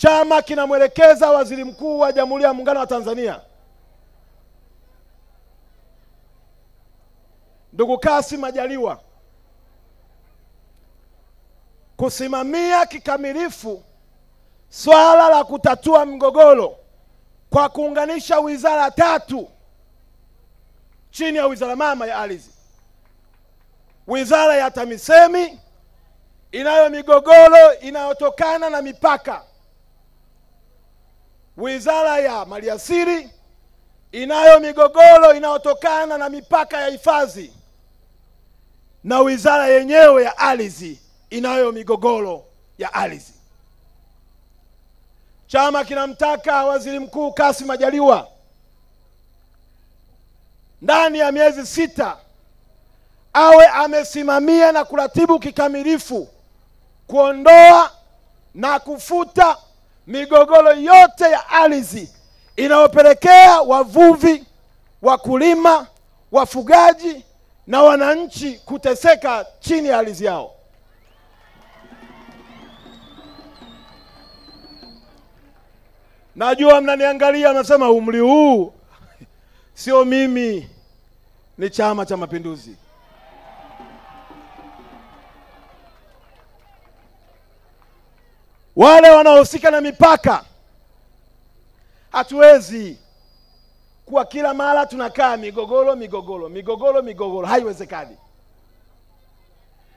Chama kinamwelekeza Waziri Mkuu wa Jamhuri ya Muungano wa Tanzania. Ndugu Kassim Majaliwa kusimamia kikamilifu swala la kutatua mgogoro kwa kuunganisha wizara tatu chini ya wizara mama ya ardhi, wizara ya TAMISEMI inayo migogoro inayotokana na mipaka, wizara ya maliasili inayo migogoro inayotokana na mipaka ya hifadhi, na wizara yenyewe ya ardhi inayo migogoro ya ardhi. Chama kinamtaka Waziri Mkuu Kassim Majaliwa ndani ya miezi sita awe amesimamia na kuratibu kikamilifu kuondoa na kufuta migogoro yote ya ardhi inayopelekea wavuvi, wakulima, wafugaji na wananchi kuteseka chini ya ardhi yao. Najua mnaniangalia mnasema, umri huu sio mimi, ni Chama cha Mapinduzi. Wale wanaohusika na mipaka, hatuwezi kuwa kila mara tunakaa migogoro migogoro migogoro migogoro, haiwezekani.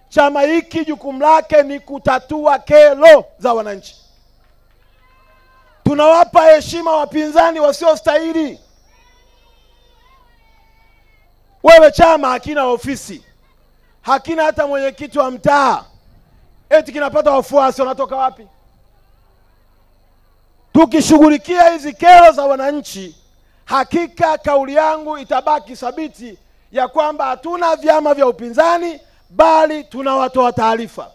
Chama hiki jukumu lake ni kutatua kero za wananchi. Tunawapa heshima wapinzani wasiostahili. Wewe chama hakina ofisi, hakina hata mwenyekiti wa mtaa, eti kinapata wafuasi, wanatoka wapi? Tukishughulikia hizi kero za wananchi, hakika kauli yangu itabaki thabiti ya kwamba hatuna vyama vya upinzani, bali tunawatoa taarifa.